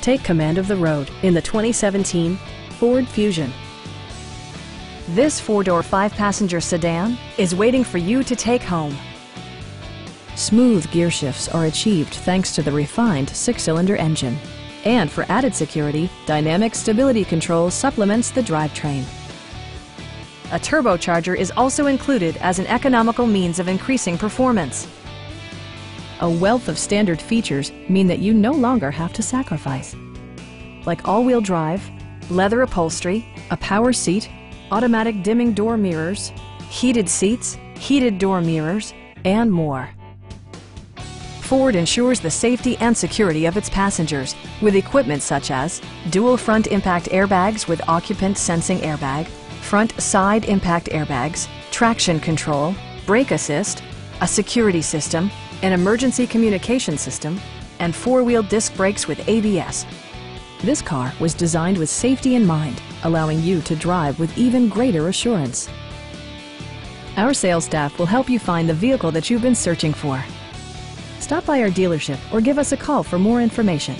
Take command of the road in the 2017 Ford Fusion. This four-door, five-passenger sedan is waiting for you to take home. Smooth gear shifts are achieved thanks to the refined six-cylinder engine. And for added security, Dynamic Stability Control supplements the drivetrain. A turbocharger is also included as an economical means of increasing performance. A wealth of standard features mean that you no longer have to sacrifice. Like all-wheel drive, leather upholstery, a power seat, automatic dimming door mirrors, heated seats, heated door mirrors, and more. Ford ensures the safety and security of its passengers with equipment such as dual front impact airbags with occupant sensing airbag, front side impact airbags, traction control, brake assist, a security system, an emergency communication system, and four-wheel disc brakes with ABS. This car was designed with safety in mind, allowing you to drive with even greater assurance. Our sales staff will help you find the vehicle that you've been searching for. Stop by our dealership or give us a call for more information.